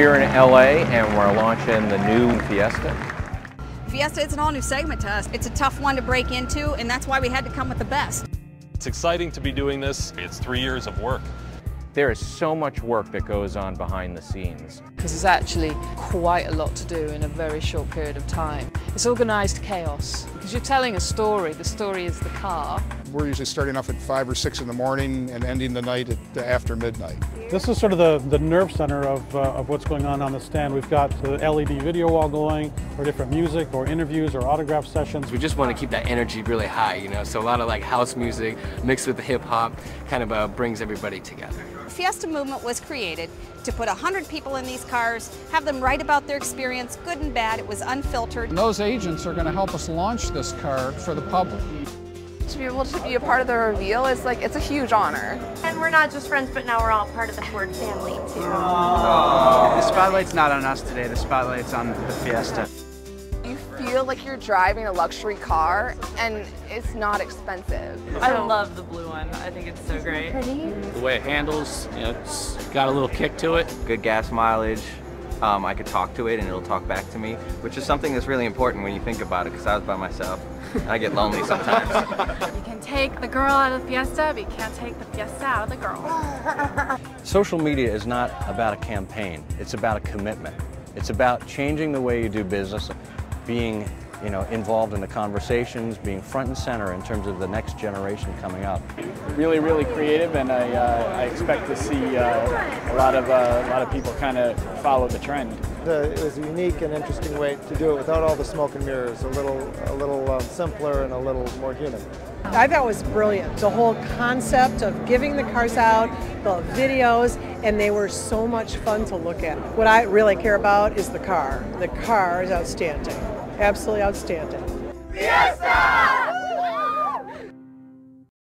here in LA and we're launching the new Fiesta. Fiesta is an all new segment to us. It's a tough one to break into, and that's why we had to come with the best. It's exciting to be doing this. It's three years of work. There is so much work that goes on behind the scenes. Because there's actually quite a lot to do in a very short period of time. It's organised chaos because you're telling a story. The story is the car. We're usually starting off at 5 or 6 in the morning and ending the night at after midnight. This is sort of the, the nerve center of, uh, of what's going on on the stand. We've got the LED video wall going, or different music, or interviews, or autograph sessions. We just want to keep that energy really high, you know, so a lot of like house music mixed with the hip hop kind of uh, brings everybody together. The Fiesta movement was created to put 100 people in these cars, have them write about their experience, good and bad. It was unfiltered. And those agents are going to help us launch this car for the public to be able to be a part of the reveal is like it's a huge honor. And we're not just friends, but now we're all part of the Ford family too. The spotlight's not on us today. The spotlight's on the Fiesta. You feel like you're driving a luxury car, and it's not expensive. I love the blue one. I think it's so great. Pretty. The way it handles, you know, it's got a little kick to it. Good gas mileage. Um, I could talk to it and it'll talk back to me, which is something that's really important when you think about it because I was by myself and I get lonely sometimes. you can take the girl out of the fiesta, but you can't take the fiesta out of the girl. Social media is not about a campaign, it's about a commitment. It's about changing the way you do business, being you know, involved in the conversations, being front and center in terms of the next generation coming up. Really, really creative, and I, uh, I expect to see uh, a lot of uh, a lot of people kind of follow the trend. The, it was a unique and interesting way to do it without all the smoke and mirrors. A little, a little um, simpler and a little more human. I thought it was brilliant. The whole concept of giving the cars out, the videos, and they were so much fun to look at. What I really care about is the car. The car is outstanding absolutely outstanding. Yes!